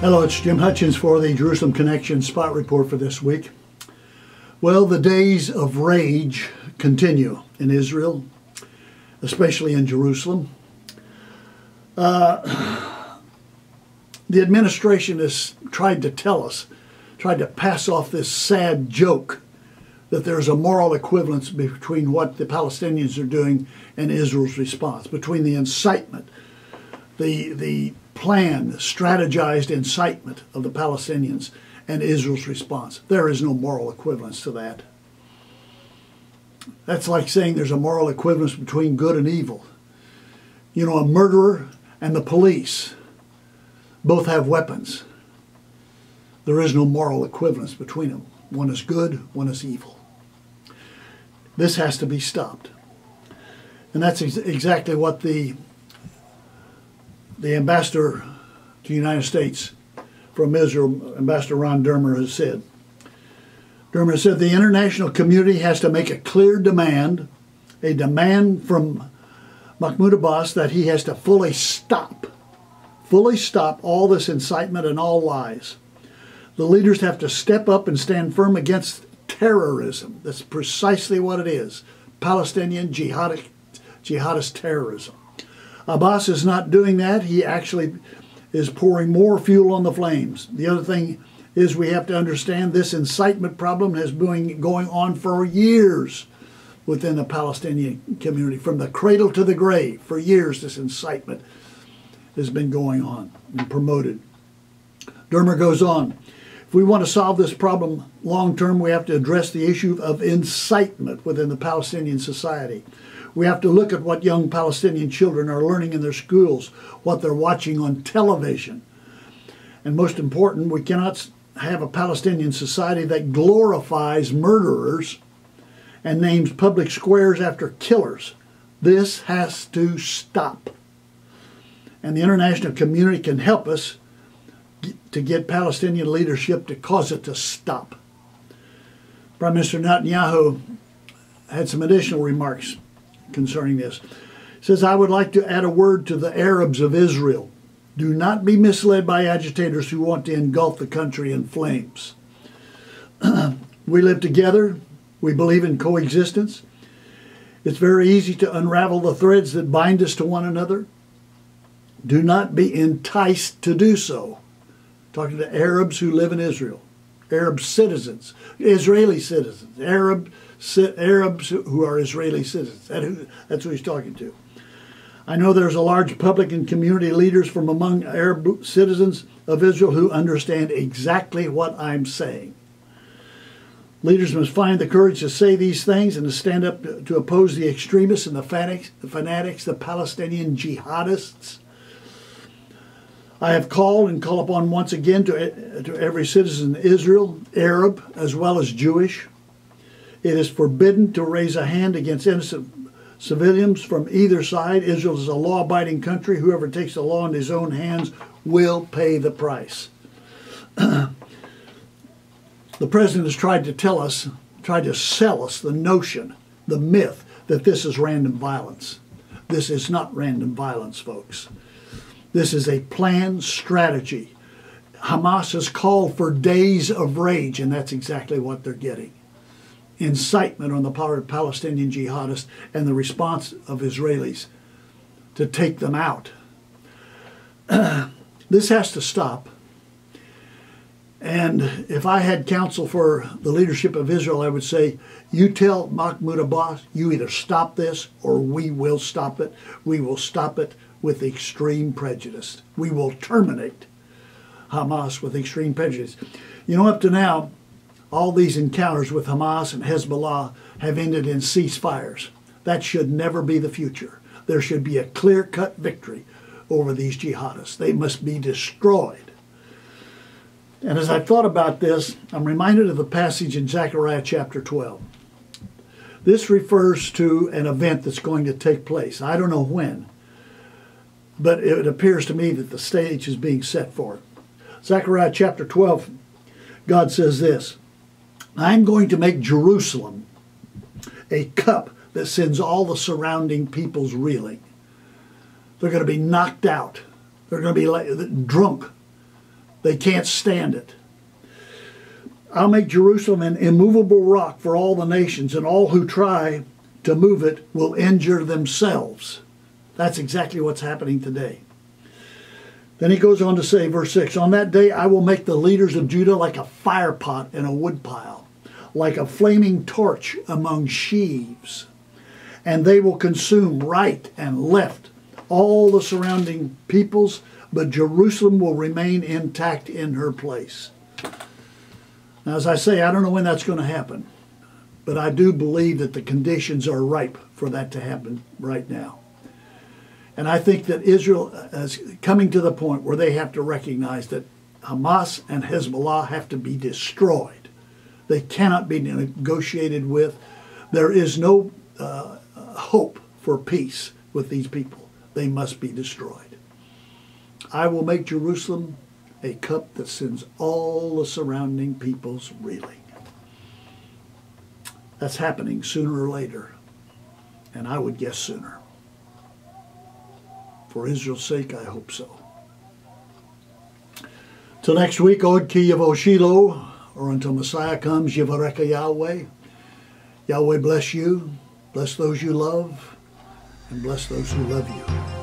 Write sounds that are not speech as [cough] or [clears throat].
Hello, it's Jim Hutchens for the Jerusalem Connection Spot Report for this week. Well, the days of rage continue in Israel, especially in Jerusalem. Uh, the administration has tried to tell us, tried to pass off this sad joke that there's a moral equivalence between what the Palestinians are doing and Israel's response, between the incitement, the, the planned, strategized incitement of the Palestinians and Israel's response. There is no moral equivalence to that. That's like saying there's a moral equivalence between good and evil. You know, a murderer and the police both have weapons. There is no moral equivalence between them. One is good, one is evil. This has to be stopped. And that's ex- exactly what the the ambassador to the United States from Israel, Ambassador Ron Dermer, has said. Dermer said the international community has to make a clear demand, a demand from Mahmoud Abbas that he has to fully stop, fully stop all this incitement and all lies. The leaders have to step up and stand firm against terrorism. That's precisely what it is Palestinian jihadist, jihadist terrorism. Abbas is not doing that. He actually is pouring more fuel on the flames. The other thing is we have to understand this incitement problem has been going on for years within the Palestinian community, from the cradle to the grave. For years, this incitement has been going on and promoted. Dermer goes on. If we want to solve this problem long term, we have to address the issue of incitement within the Palestinian society. We have to look at what young Palestinian children are learning in their schools, what they're watching on television. And most important, we cannot have a Palestinian society that glorifies murderers and names public squares after killers. This has to stop. And the international community can help us to get Palestinian leadership to cause it to stop. Prime Minister Netanyahu had some additional remarks concerning this. Says, I would like to add a word to the Arabs of Israel. Do not be misled by agitators who want to engulf the country in flames. [clears throat] we live together. We believe in coexistence. It's very easy to unravel the threads that bind us to one another. Do not be enticed to do so. Talking to Arabs who live in Israel, Arab citizens, Israeli citizens, Arab Arabs who are Israeli citizens. that's who he's talking to. I know there's a large public and community leaders from among Arab citizens of Israel who understand exactly what I'm saying. Leaders must find the courage to say these things and to stand up to, to oppose the extremists and the fanatics, the fanatics, the Palestinian jihadists. I have called and call upon once again to, to every citizen in Israel, Arab as well as Jewish, it is forbidden to raise a hand against innocent civilians from either side. Israel is a law abiding country. Whoever takes the law in his own hands will pay the price. [clears throat] the president has tried to tell us, tried to sell us the notion, the myth, that this is random violence. This is not random violence, folks. This is a planned strategy. Hamas has called for days of rage, and that's exactly what they're getting incitement on the part of Palestinian jihadists and the response of Israelis to take them out. [clears throat] this has to stop. And if I had counsel for the leadership of Israel, I would say, you tell Mahmoud Abbas, you either stop this or we will stop it. We will stop it with extreme prejudice. We will terminate Hamas with extreme prejudice. You know, up to now, all these encounters with Hamas and Hezbollah have ended in ceasefires. That should never be the future. There should be a clear cut victory over these jihadists. They must be destroyed. And as I thought about this, I'm reminded of the passage in Zechariah chapter 12. This refers to an event that's going to take place. I don't know when, but it appears to me that the stage is being set for it. Zechariah chapter 12, God says this I'm going to make Jerusalem a cup that sends all the surrounding peoples reeling. They're going to be knocked out. They're going to be drunk. They can't stand it. I'll make Jerusalem an immovable rock for all the nations, and all who try to move it will injure themselves. That's exactly what's happening today. Then he goes on to say, verse 6 On that day I will make the leaders of Judah like a fire pot in a woodpile, like a flaming torch among sheaves. And they will consume right and left all the surrounding peoples, but Jerusalem will remain intact in her place. Now, as I say, I don't know when that's going to happen, but I do believe that the conditions are ripe for that to happen right now. And I think that Israel is coming to the point where they have to recognize that Hamas and Hezbollah have to be destroyed. They cannot be negotiated with. There is no uh, hope for peace with these people. They must be destroyed. I will make Jerusalem a cup that sends all the surrounding peoples reeling. That's happening sooner or later, and I would guess sooner. For Israel's sake, I hope so. Till next week, Od Ki Yavo or until Messiah comes, Yivareka Yahweh. Yahweh bless you, bless those you love, and bless those who love you.